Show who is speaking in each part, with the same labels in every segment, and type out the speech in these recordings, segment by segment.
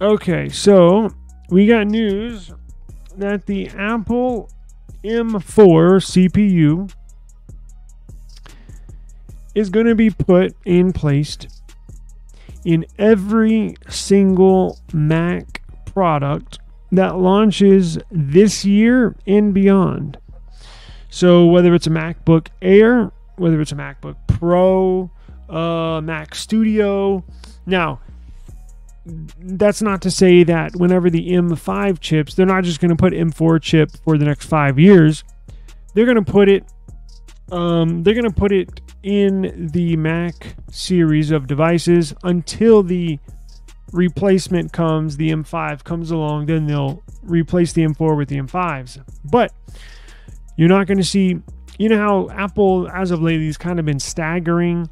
Speaker 1: Okay, so we got news that the Apple M4 CPU is going to be put in placed in every single Mac product that launches this year and beyond. So whether it's a MacBook Air, whether it's a MacBook Pro, uh, Mac Studio, now that's not to say that whenever the M5 chips, they're not just going to put M4 chip for the next five years. They're going to put it, um, they're going to put it in the Mac series of devices until the replacement comes, the M5 comes along, then they'll replace the M4 with the M5s. But you're not going to see, you know how Apple, as of lately, has kind of been staggering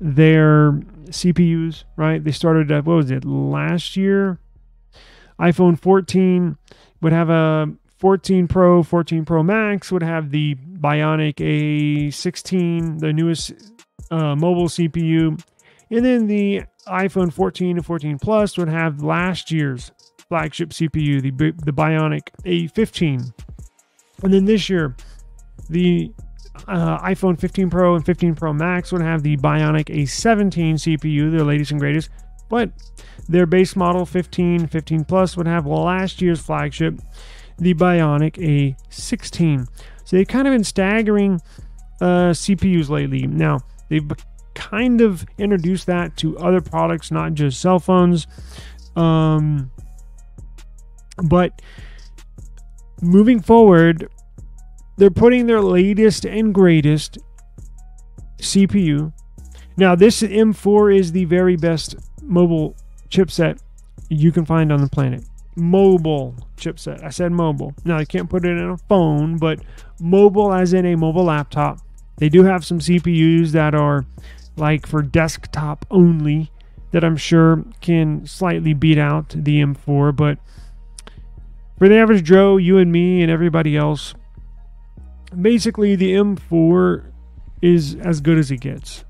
Speaker 1: their CPUs, right? They started at, what was it, last year? iPhone 14 would have a 14 Pro, 14 Pro Max would have the Bionic A16, the newest uh, mobile CPU. And then the iPhone 14 and 14 Plus would have last year's flagship CPU, the, the Bionic A15. And then this year, the uh, iPhone 15 Pro and 15 Pro Max would have the Bionic A17 CPU, their latest and greatest, but their base model 15, 15 Plus would have last year's flagship, the Bionic A16. So they've kind of been staggering uh, CPUs lately. Now, they've kind of introduced that to other products, not just cell phones. Um, but moving forward, they're putting their latest and greatest CPU. Now, this M4 is the very best mobile chipset you can find on the planet. Mobile chipset. I said mobile. Now, I can't put it in a phone, but mobile as in a mobile laptop. They do have some CPUs that are like for desktop only that I'm sure can slightly beat out the M4, but for the average Joe, you and me and everybody else, basically the M4 is as good as it gets.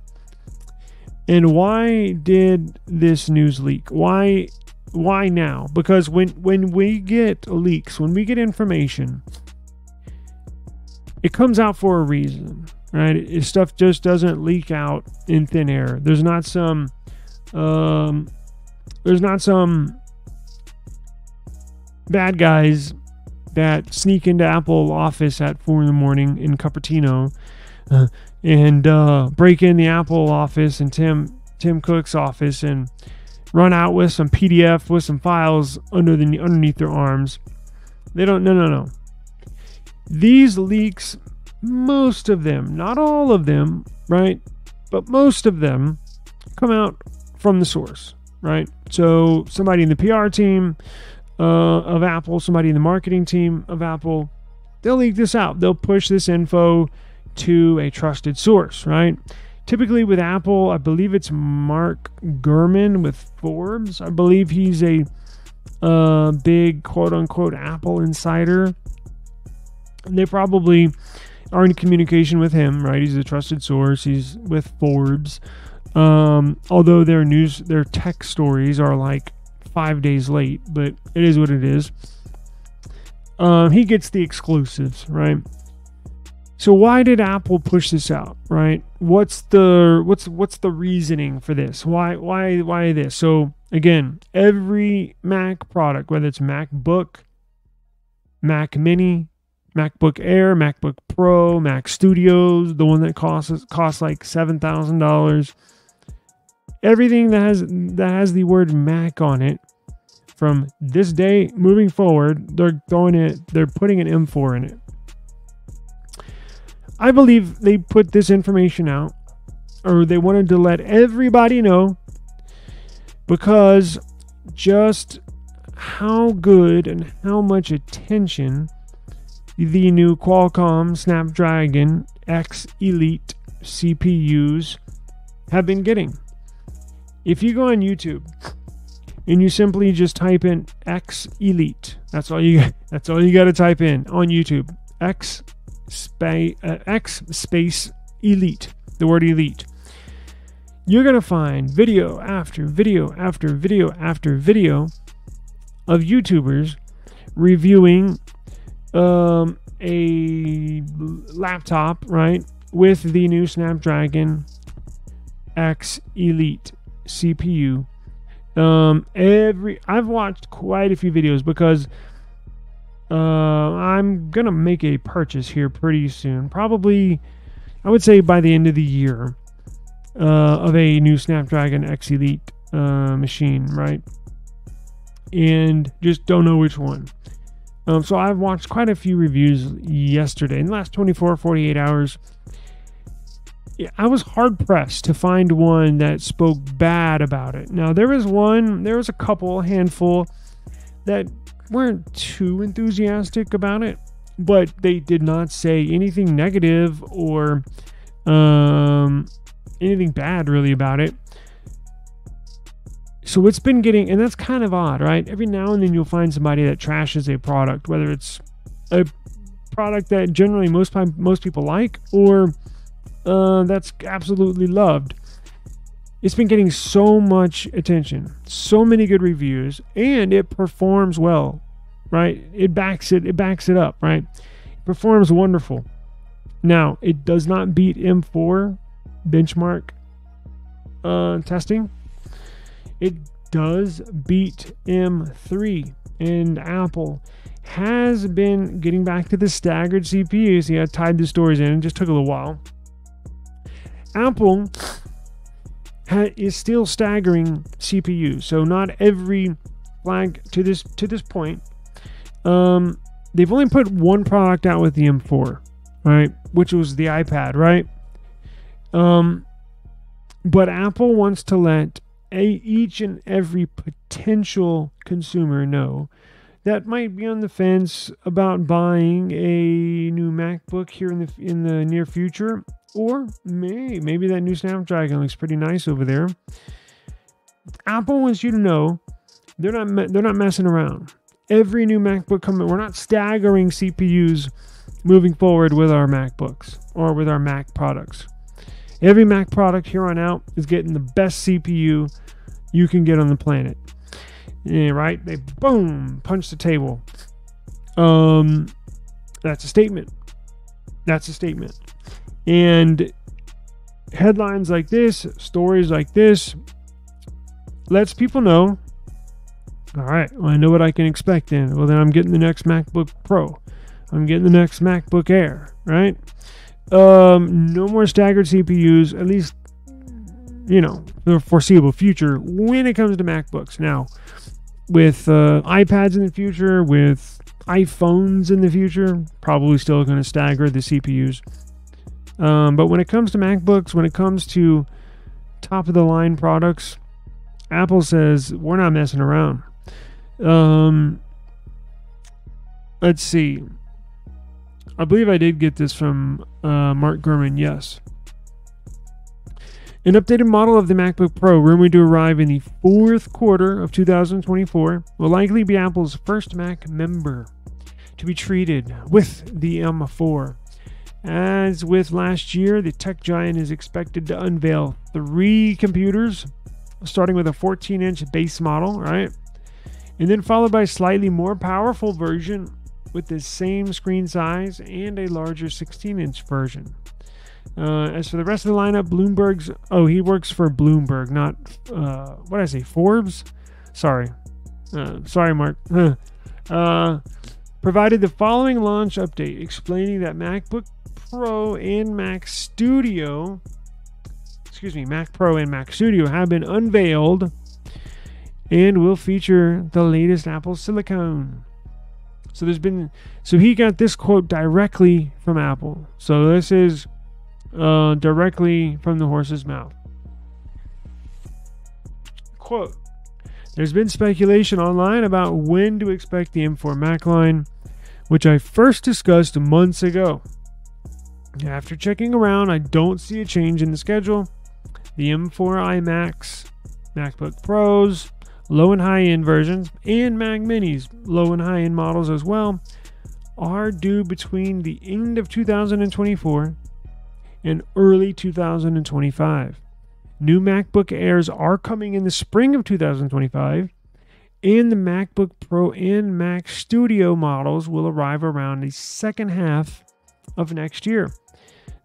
Speaker 1: And why did this news leak? Why why now? Because when when we get leaks, when we get information, it comes out for a reason, right? It, stuff just doesn't leak out in thin air. There's not some um there's not some bad guys that sneak into Apple office at four in the morning in Cupertino uh, and uh, break in the Apple office and Tim Tim Cook's office and run out with some PDF with some files under the underneath their arms. They don't. No, no, no. These leaks, most of them, not all of them, right, but most of them, come out from the source, right. So somebody in the PR team uh, of Apple, somebody in the marketing team of Apple, they'll leak this out. They'll push this info to a trusted source, right? Typically with Apple, I believe it's Mark Gurman with Forbes. I believe he's a uh, big quote unquote Apple insider. And they probably are in communication with him, right? He's a trusted source. He's with Forbes. Um, although their news, their tech stories are like five days late, but it is what it is. Um, he gets the exclusives, right? So why did Apple push this out, right? What's the what's what's the reasoning for this? Why why why this? So again, every Mac product, whether it's MacBook, Mac Mini, MacBook Air, MacBook Pro, Mac Studios, the one that costs costs like seven thousand dollars, everything that has that has the word Mac on it from this day moving forward, they're throwing it they're putting an M4 in it. I believe they put this information out or they wanted to let everybody know because just how good and how much attention the new Qualcomm Snapdragon X Elite CPUs have been getting. If you go on YouTube and you simply just type in X Elite, that's all you that's all you got to type in on YouTube. X space uh, X space Elite, the word Elite. You're going to find video after video after video after video of YouTubers reviewing um, a laptop, right, with the new Snapdragon X Elite CPU. Um, every I've watched quite a few videos because uh, I'm gonna make a purchase here pretty soon. Probably, I would say by the end of the year, uh, of a new Snapdragon X Elite uh, machine, right? And just don't know which one. Um, so I've watched quite a few reviews yesterday in the last 24, 48 hours. I was hard pressed to find one that spoke bad about it. Now there was one, there was a couple, a handful that weren't too enthusiastic about it, but they did not say anything negative or um, anything bad really about it. So it's been getting, and that's kind of odd, right? Every now and then you'll find somebody that trashes a product, whether it's a product that generally most most people like or uh, that's absolutely loved. It's been getting so much attention, so many good reviews, and it performs well, right? It backs it, it backs it up, right? It performs wonderful. Now, it does not beat M4 benchmark uh, testing. It does beat M3, and Apple has been getting back to the staggered CPUs. I tied the stories in. It just took a little while. Apple ha- is still staggering CPU. So not every flag to this to this point. Um, they've only put one product out with the M4, right? Which was the iPad, right? Um, but Apple wants to let a, each and every potential consumer know that might be on the fence about buying a new MacBook here in the in the near future, or may maybe that new Snapdragon looks pretty nice over there. Apple wants you to know they're not they're not messing around. Every new MacBook coming, we're not staggering CPUs moving forward with our MacBooks or with our Mac products. Every Mac product here on out is getting the best CPU you can get on the planet. Yeah, right? They boom punch the table. Um, that's a statement. That's a statement. And headlines like this, stories like this, lets people know. All right, well, I know what I can expect then. Well, then I'm getting the next MacBook Pro. I'm getting the next MacBook Air, right? Um, no more staggered CPUs, at least, you know, the foreseeable future when it comes to MacBooks. Now, with uh, iPads in the future, with iPhones in the future, probably still going to stagger the CPUs. Um, but when it comes to MacBooks, when it comes to top of the line products, Apple says we're not messing around. Um, let's see. I believe I did get this from uh, Mark Gurman. Yes. An updated model of the MacBook Pro, rumored to arrive in the fourth quarter of 2024, will likely be Apple's first Mac member to be treated with the M4. As with last year, the tech giant is expected to unveil three computers, starting with a 14 inch base model, right? And then followed by a slightly more powerful version with the same screen size and a larger 16 inch version. Uh, as for the rest of the lineup, Bloomberg's. Oh, he works for Bloomberg, not. Uh, what did I say? Forbes? Sorry. Uh, sorry, Mark. uh, provided the following launch update explaining that MacBook Pro and Mac Studio. Excuse me, Mac Pro and Mac Studio have been unveiled and will feature the latest Apple silicon. So there's been so he got this quote directly from Apple. So this is uh, directly from the horse's mouth. Quote There's been speculation online about when to expect the M4 Mac line, which I first discussed months ago. After checking around, I don't see a change in the schedule. The M4 iMacs, MacBook Pros, low and high end versions, and Mac Minis, low and high end models as well, are due between the end of 2024 and early 2025. New MacBook Airs are coming in the spring of 2025, and the MacBook Pro and Mac Studio models will arrive around the second half of next year.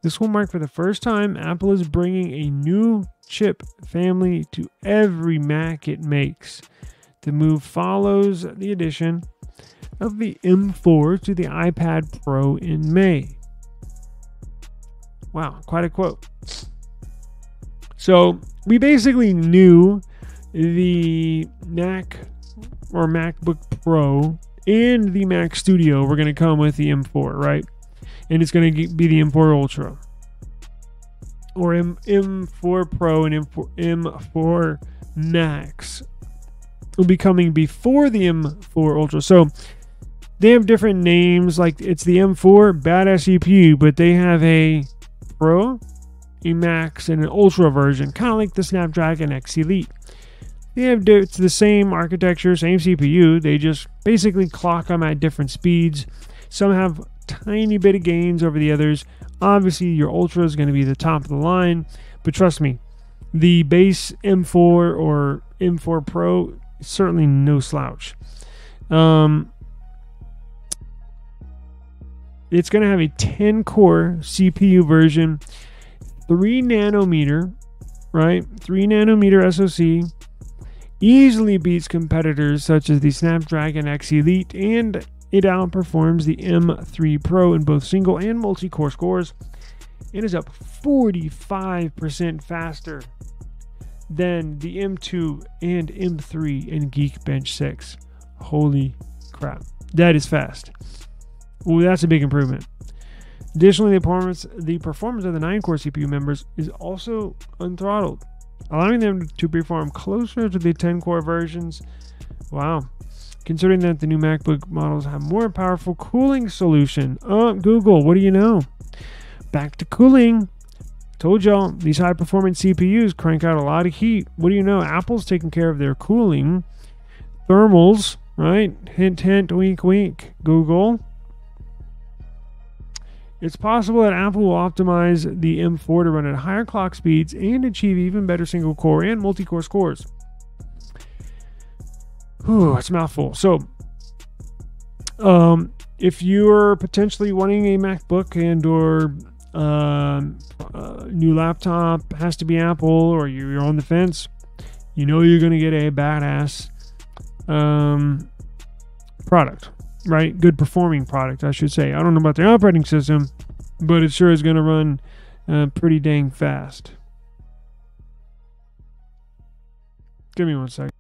Speaker 1: This will mark for the first time Apple is bringing a new chip family to every Mac it makes. The move follows the addition of the M4 to the iPad Pro in May. Wow, quite a quote. So, we basically knew the Mac or MacBook Pro and the Mac Studio were going to come with the M4, right? And it's going to be the M4 Ultra or M- M4 Pro and M4, M4 Max will be coming before the M4 Ultra. So they have different names. Like it's the M4 badass CPU, but they have a Pro, a Max, and an Ultra version, kind of like the Snapdragon X Elite. They have it's the same architecture, same CPU. They just basically clock them at different speeds. Some have tiny bit of gains over the others. Obviously, your Ultra is going to be the top of the line, but trust me, the base M4 or M4 Pro certainly no slouch. Um, it's going to have a 10 core CPU version, 3 nanometer, right? 3 nanometer SoC. Easily beats competitors such as the Snapdragon X Elite and it outperforms the M3 Pro in both single and multi core scores. It is up 45% faster than the M2 and M3 in Geekbench 6. Holy crap. That is fast. Well, that's a big improvement. Additionally, the performance, the performance of the 9 core CPU members is also unthrottled, allowing them to perform closer to the 10 core versions. Wow. Considering that the new MacBook models have more powerful cooling solution. Oh, Google, what do you know? Back to cooling. Told y'all these high performance CPUs crank out a lot of heat. What do you know? Apple's taking care of their cooling. Thermals, right? Hint, hint, wink, wink. Google. It's possible that Apple will optimize the M4 to run at higher clock speeds and achieve even better single core and multi core scores. Whew, it's a mouthful. So, um, if you're potentially wanting a MacBook and or uh, uh, new laptop has to be Apple, or you're on the fence, you know you're going to get a badass um, product, right? Good performing product, I should say. I don't know about the operating system, but it sure is going to run uh, pretty dang fast. Give me one second.